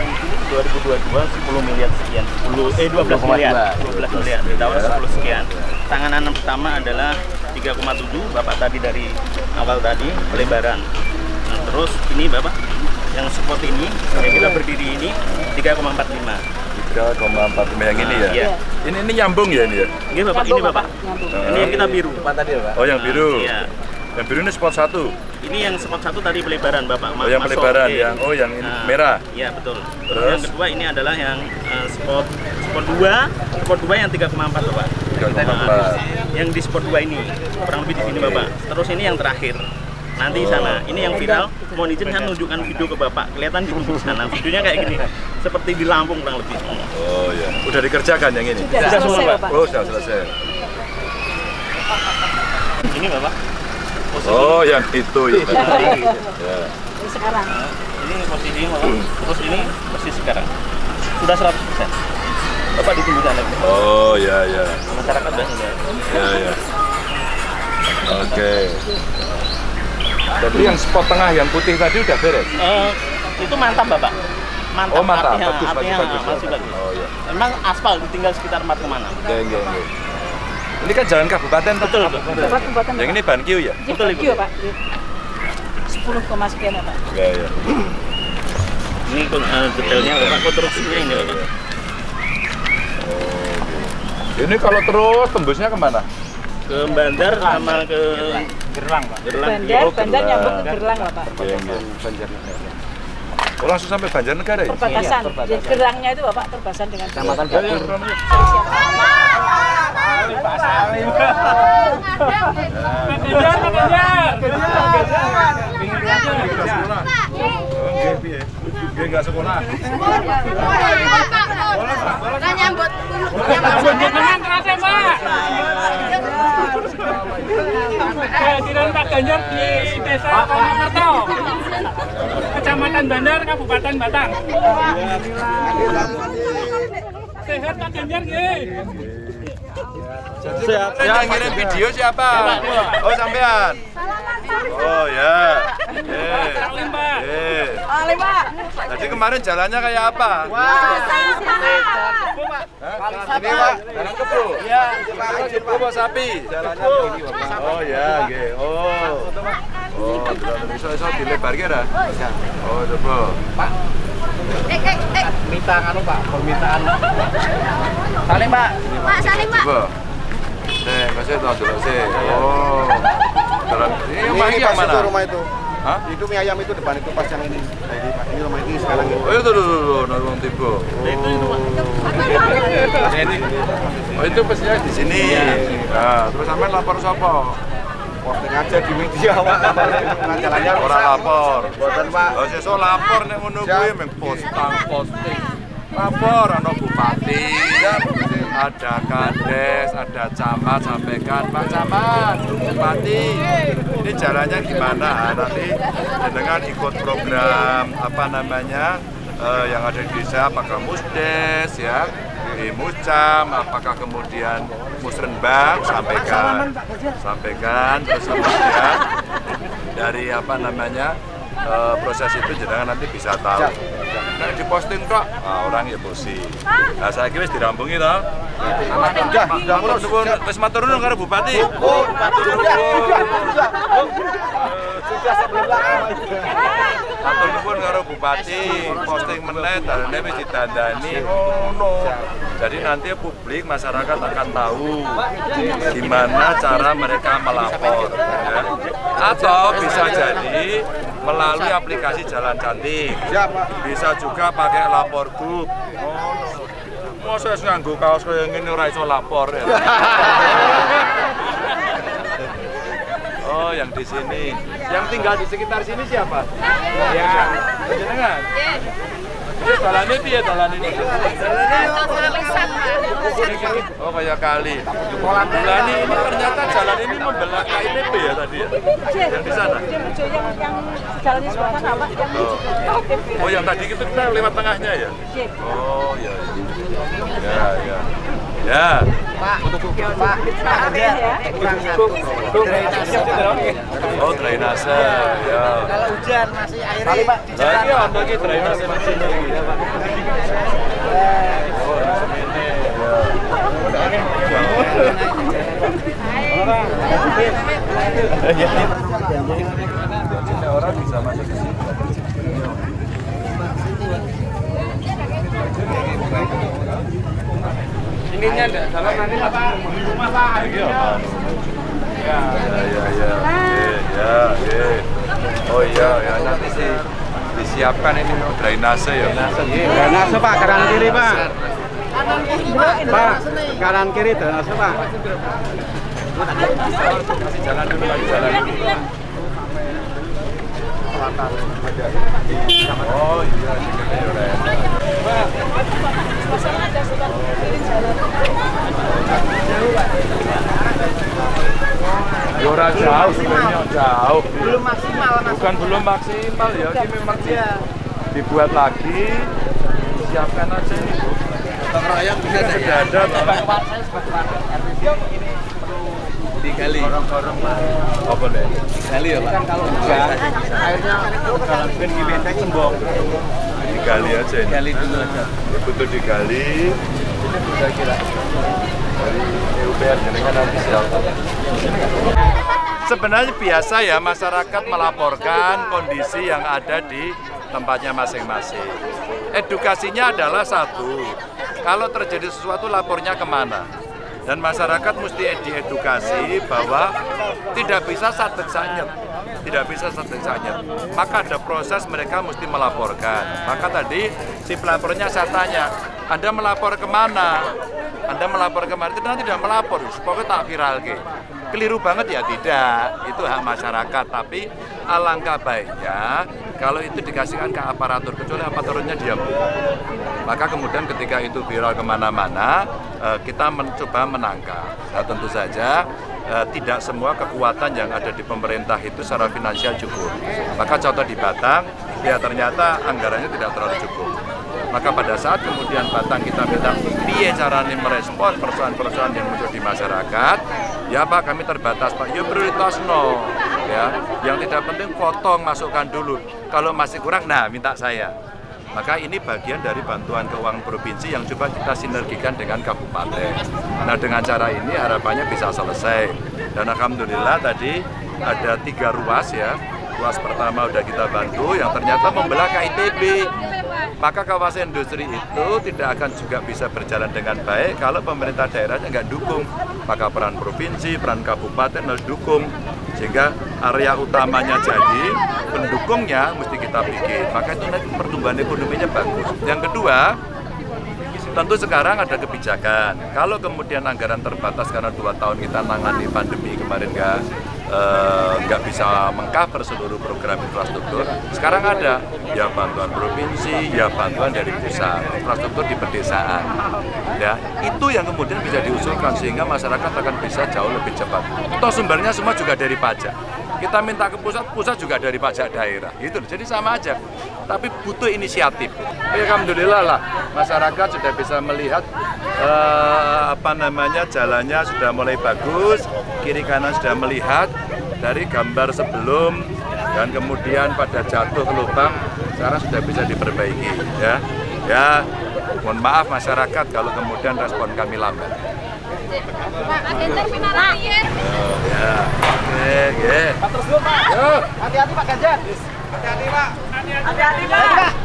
Yang ini 2022 10 miliar sekian. 10 eh 12 miliar. 12 miliar. Di tahun 10 sekian. Tangan pertama adalah 3,7 Bapak tadi dari awal tadi pelebaran. Nah, terus ini Bapak yang spot ini yang kita berdiri ini 3,45. 3,45 yang ini ya? Iya. Ini ini nyambung ya ini ya? Ini Bapak ini Bapak. Ini yang kita biru. Oh yang biru. Iya. Yang biru ini spot satu. Ini yang spot satu tadi pelebaran Bapak. Oh yang pelebaran Iya. yang oh yang ini Nah, merah. Iya betul. Terus Terus? yang kedua ini adalah yang eh, spot spot 2, spot 2 yang 3,4 Bapak. 3,4. Nah, yang di spot 2 ini kurang lebih di sini Oke. Bapak. Terus ini yang terakhir. Nanti Oh. sana, ini yang viral. Mohon izin saya nunjukkan video ke Bapak. Kelihatan di ujung sana. Videonya kayak gini. Seperti di Lampung kurang lebih. Oh ya. Udah dikerjakan yang ini? Sudah Sudah selesai, semua, Bapak. Oh sudah selesai. Ini Bapak. Posisi Oh yang itu ya. ya. Ini sekarang. Ini posisi Bapak. Terus ini persis sekarang. Sudah 100%. Bapak ditunggu sana. Oh ya ya. Masyarakat sudah sudah. Ya ya. Oke. Jadi yang spot tengah yang putih tadi udah beres? Eh, itu mantap bapak mantap Oh mantap, artinya, bagus, bagus, artinya bagus. masih ya. bagus Oh ya. memang aspal tinggal sekitar empat ke mana Oke, oke, oke. Ini kan jalan kabupaten Pak? betul betul Dapat pembuatan Yang ini Bankiu ya? Betul, Ibu. Iya, Pak. Iya. 10 koma sekian ya, Pak. Ya ya. ini eh, detailnya bapak konstruksinya ini bapak Ini kalau terus tembusnya ke mana? ke bandar sama ke gerlang pak gerlang Bandar, Oh, bandar nyambung ke Gerlang lah, Pak. Oke. Oh langsung sampai Banjarnegara ya? Perbatasan. Jadi Gerangnya itu Bapak perbatasan dengan kecamatan Ya, ya, kurang lebih. Oke, piye? Piye nggak sekolah? Lah nyambut. Kehadiran Pak Ganjar di Desa Purwokerto, Kecamatan Bandar, Kabupaten Batang. Sehat Pak Ganjar nggih. Sehat. Yang ngirim video siapa? Oh sampean. Oh ya. Eh. Salim Pak. Eh. Pak. Tadi kemarin jalannya kayak apa? Ini Pak, jalan kebo. Iya, jalan apa sapi? Jalannya begini, Pak. Oh ya, nggih. Oh. Oh, iso iso dilebar kira? Oh, coba. Eh, eh, eh. minta anu pak permintaan saling pak Pak Salim, Pak. Coba. Nih, kasih tahu dulu sih. Oh. Jalan ini rumah ini yang mana? rumah itu. Hah? Itu mie ayam itu depan itu pas yang ini. Nah, ini, rumah ini sekarang ini. Oh, itu dulu dulu, nongkrong tiba. Oh, itu pesnya di sini. Nah, terus sampai lapor siapa? Posting aja di media Pak. Jalannya Orang lapor. Buatan Pak. Oh, sesuk lapor nek ngono kuwi meng posting posting. Lapor ana bupati, ada kades, ada camat sampaikan Pak Camat, Bupati, ini jalannya gimana? Nanti dengan ikut program apa namanya eh, yang ada di desa, apakah musdes ya, di mucam, apakah kemudian musrenbang, sampaikan, sampaikan, terus kemudian dari apa namanya eh, proses itu jenengan nanti bisa tahu. Nah, diposting kok ah, orang ya bosi. Nah, saya kira wis dirampungi toh. Sudah, sudah Matur nuwun, wis matur nuwun karo Bupati. Oh, matur sudah, sudah. Matur nuwun karo Bupati, posting meneh dalane wis didandani ngono. Jadi nanti publik masyarakat akan tahu gimana cara mereka melapor ya. Atau bisa jadi melalui aplikasi Jalan Cantik. Bisa juga pakai lapor grup. Masa wis nganggo kaos kaya ngene ora iso lapor ya. Oh, yang di sini. Yang tinggal di sekitar sini siapa? Ya, jenengan. Jalannya piye jalan ini? Oh kayak kali. Lah ini, ternyata jalan ini membelah KITP ya tadi ya? Yang di sana? Oh yang tadi itu kita lewat tengahnya ya? Oh ya. Ya ya. Ya. Pak, Pak, kurang satu. Oh, drainase. Ya. Kalau hujan masih airnya di Lah jalan. iki ono iki drainase. Oh, semene. Ya. Orang bisa masuk ke sini. Ininya enggak dalam nanti rumah Pak. Iya, Pak. Ya, ya, ya. Oke, ya, oke. Oh iya, ya nanti sih disiapkan ini drainase ya. Drainase Pak, kanan kiri Pak. Pak, kanan kiri drainase Pak. Kasih jalan dulu, kasih jalan dulu. Oh iya, sikile ya ora enak. Ya ora jauh jauh. Belum maksimal Mas. Bukan belum maksimal ya, ini memang di- dibuat lagi, siapkan aja ini Bu. Ini sudah ada tempat Digali. apa deh? Digali ya Pak. Kalau hujan, airnya dalam ben di benteng tembok. Digali aja ini. Digali dulu aja. Ya, butuh digali. Ini saya kira dari PUPR jenengan nanti siapa? Sebenarnya biasa ya masyarakat melaporkan kondisi yang ada di tempatnya masing-masing. Edukasinya adalah satu, kalau terjadi sesuatu lapornya ke mana? Dan masyarakat mesti diedukasi bahwa tidak bisa sadek sanyet, tidak bisa sanyet. Maka ada proses mereka mesti melaporkan. Maka tadi si pelapornya saya tanya, Anda melapor ke mana? Anda melapor ke mana? Tidak, tidak melapor, pokoknya tak viral ke. Keliru banget ya tidak, itu hak masyarakat. Tapi alangkah baiknya kalau itu dikasihkan ke aparatur, kecuali aparaturnya diam. Maka kemudian ketika itu viral ke mana-mana, eh, kita mencoba menangkap. Nah, tentu saja eh, tidak semua kekuatan yang ada di pemerintah itu secara finansial cukup. Maka contoh di Batang, ya ternyata anggarannya tidak terlalu cukup. Maka pada saat kemudian Batang kita minta piye caranya merespon persoalan-persoalan yang muncul di masyarakat, ya Pak kami terbatas Pak, ya prioritas no, ya. Yang tidak penting potong masukkan dulu. Kalau masih kurang, nah minta saya. Maka ini bagian dari bantuan keuangan provinsi yang coba kita sinergikan dengan kabupaten. Nah dengan cara ini harapannya bisa selesai. Dan alhamdulillah tadi ada tiga ruas ya. Ruas pertama udah kita bantu yang ternyata membelah KITB. Maka kawasan industri itu tidak akan juga bisa berjalan dengan baik kalau pemerintah daerahnya nggak dukung. Maka peran provinsi, peran kabupaten harus dukung. Sehingga area utamanya jadi, pendukungnya mesti kita bikin. Maka itu nanti pertumbuhan ekonominya bagus. Yang kedua, tentu sekarang ada kebijakan. Kalau kemudian anggaran terbatas karena dua tahun kita nangani pandemi kemarin nggak eh, nggak bisa mengcover seluruh program infrastruktur. Sekarang ada ya bantuan provinsi, ya bantuan dari pusat, infrastruktur di pedesaan. Ya, itu yang kemudian bisa diusulkan sehingga masyarakat akan bisa jauh lebih cepat. Toh sumbernya semua juga dari pajak. Kita minta ke pusat, pusat juga dari pajak daerah. Gitu. Jadi sama aja. Tapi butuh inisiatif. Ya, Alhamdulillah lah masyarakat sudah bisa melihat eh, apa namanya jalannya sudah mulai bagus, kiri kanan sudah melihat dari gambar sebelum dan kemudian pada jatuh ke lubang sekarang sudah bisa diperbaiki ya. Ya, mohon maaf masyarakat kalau kemudian respon kami lambat. Pak? Oh, ya, oke, oke. Terus dulu Pak. Yo. Hati-hati Pak Ganjar. Hati-hati Pak. Hati-hati Pak.